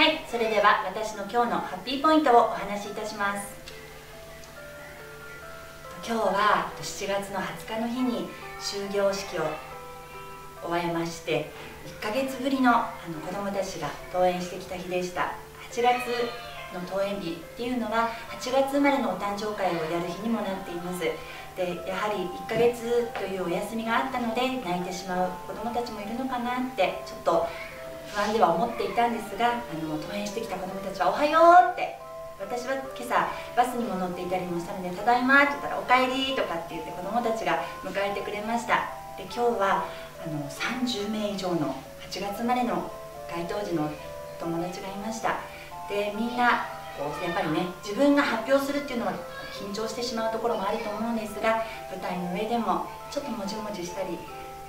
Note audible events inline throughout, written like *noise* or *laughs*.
はいそれでは私の今日のハッピーポイントをお話しいたします。今日は7月の20日の日に終業式を終えまして1ヶ月ぶりのあの子どもたちが登園してきた日でした。8月の登園日っていうのは8月生まれのお誕生会をやる日にもなっています。でやはり1ヶ月というお休みがあったので泣いてしまう子どもたちもいるのかなってちょっと不安では思っていたんですがあの登園してきた子どもたちは「おはよう」って私は今朝バスにも乗っていたりもしたので「ただいま」って言ったら「おかえり」とかって言って子どもたちが迎えてくれました。で今日はあの30名以上の8月生まれの該当時の友達がいました。でみんなこうやっぱりね自分が発表するっていうのは緊張してしまうところもあると思うんですが舞台の上でもちょっともじもじしたり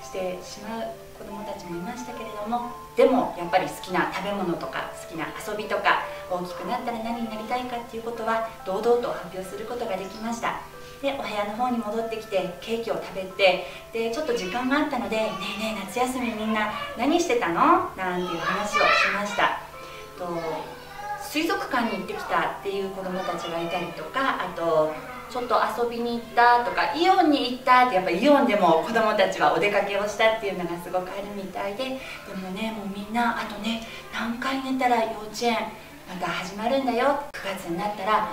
してしまう子どもたちもいましたけれどもでもやっぱり好きな食べ物とか好きな遊びとか大きくなったら何になりたいかっていうことは堂々と発表することができましたでお部屋の方に戻ってきてケーキを食べてでちょっと時間があったので「ねえねえ夏休みみんな何してたの?」なんていう話をしましたと水族館に行ってきたっていう子どもたちがいたりとかあとちょっと遊びに行ったとかイオンに行ったってやっぱイオンでも子どもたちはお出かけをしたっていうのがすごくあるみたいででもねもうみんなあとね何回寝たら幼稚園また始まるんだよ9月になったら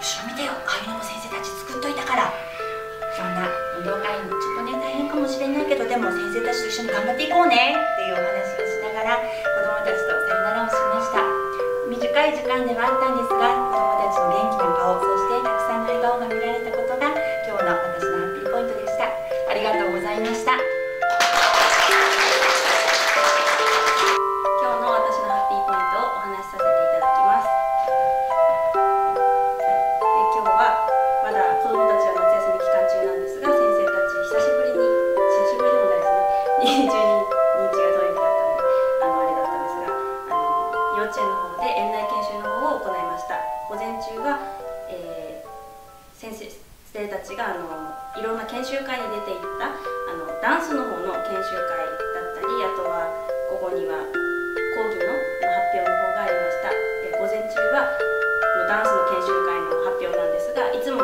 後ろ見てよああいうのも先生たち作っといたからそんな運動会ちょっとね大変かもしれないけどでも先生たちと一緒に頑張っていこうねっていうお話をしながら子どもたちとさよならをしました。短い時間ではあったんですが生たちがあのいろんな研修会に出ていったあのダンスの方の研修会だったりあとは午後には講義の発表の方がありました。午前中はダンスの研修会の発表なんですがいつも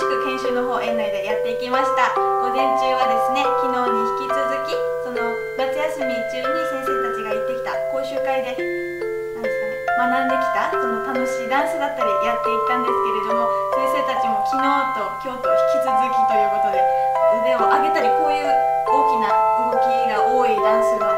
しく研修の方園内でやっていきました。午前中はですね昨日に引き続きその夏休み中に先生たちが行ってきた講習会でですかね学んできたその楽しいダンスだったりやっていったんですけれども先生たちも昨日と今日と引き続きということで腕を上げたりこういう大きな動きが多いダンスが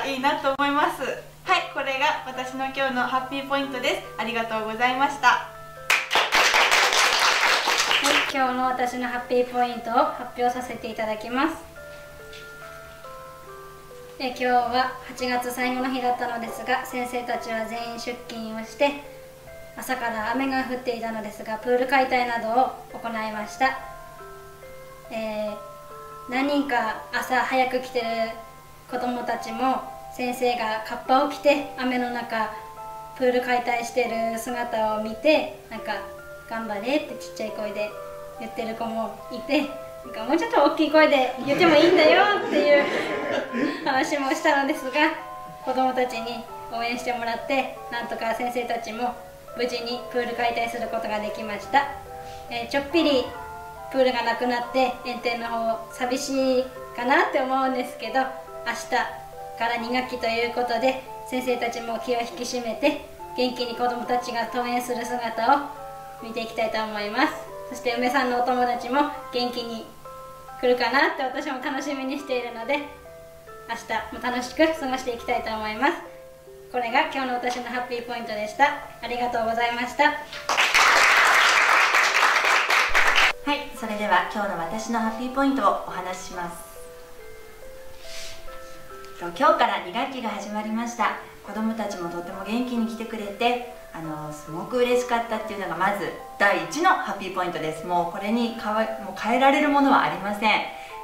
いいなと思います。はい、これが私の今日のハッピーポイントです。ありがとうございました。はい今日の私のハッピーポイントを発表させていただきます。え今日は8月最後の日だったのですが先生たちは全員出勤をして朝から雨が降っていたのですがプール解体などを行いました、えー、何人か朝早く来てる子どもたちも先生がカッパを着て雨の中プール解体してる姿を見てなんか「頑張れ」ってちっちゃい声で言ってる子もいてなんかもうちょっと大きい声で言ってもいいんだよっていう *laughs* 話もしたのですが子どもたちに応援してもらってなんとか先生たちも無事にプール解体することができました、えー、ちょっぴりプールがなくなって園庭の方寂しいかなって思うんですけど明日から2学期ということで先生たちも気を引き締めて元気に子どもたちが登園する姿を見ていきたいと思います。そして梅さんのお友達も元気に来るかなって私も楽しみにしているので明日も楽しく過ごしていきたいと思います。これが今日の私のハッピーポイントでした。ありがとうございました。はいそれでは今日の私のハッピーポイントをお話しします。今日から2学期が始まりました。子どもたちもとっても元気に来てくれてあのすごく嬉しかったっていうのがまず第一のハッピーポイントです。もうこれに変わもう変えられるものはありません。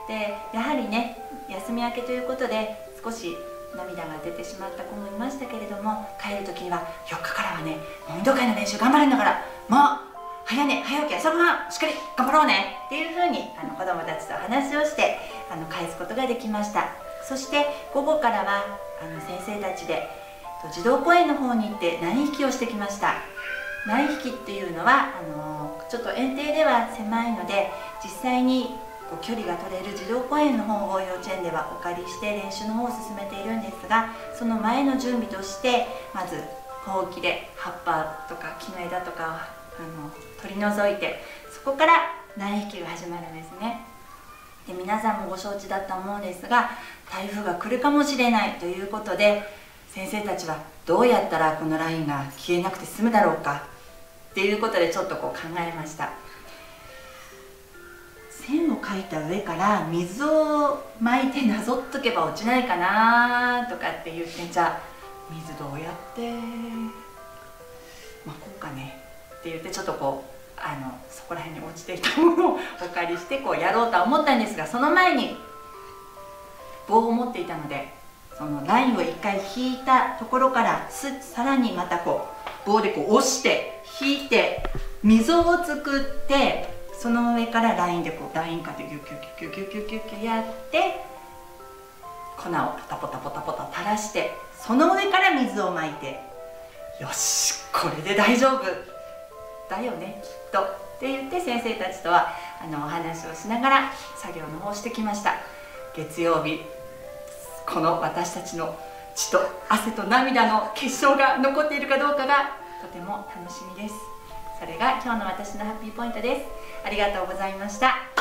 でやはりね休み明けということで少し涙が出てしまった子もいましたけれども帰る時には4日からはね運動会の練習頑張るんだからもう早寝早起き朝ごはんしっかり頑張ろうね。っていうふうにあの子どもたちと話をしてあの返すことができました。そして午後からはあの先生たちで児童公園の方に行って苗引きをしてきました。苗引きっていうのはあのちょっと園庭では狭いので実際にこう距離が取れる児童公園の方を幼稚園ではお借りして練習の方を進めているんですがその前の準備としてまずほうきで葉っぱとか木の枝とかあの取り除いてそこから苗引きが始まるんですね。で皆さんもご承知だと思うんですが台風が来るかもしれないということで先生たちはどうやったらこのラインが消えなくて済むだろうかっていうことでちょっとこう考えました。線を描いた上から水をまいてなぞっとけば落ちないかなとかって言ってじゃあ水どうやってまこうかねって言ってちょっとこうあのそこら辺に落ちていたものをお借りしてこうやろうとは思ったんですがその前に棒を持っていたのでそのラインを1回引いたところからさらにまたこう棒でこう押して引いて溝を作ってその上からラインでこうラインかでギュッギュギュギュギュギュギュやって粉をポタポタポタポタ垂らしてその上から水をまいてよしこれで大丈夫だよねきっと。って言って先生たちとはあのお話をしながら作業の方をしてきました。月曜日この私たちの血と汗と涙の結晶が残っているかどうかがとても楽しみです。それが今日の私のハッピーポイントです。ありがとうございました。